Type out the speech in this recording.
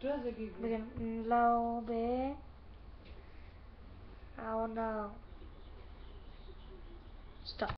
Does it get good? Low. I don't.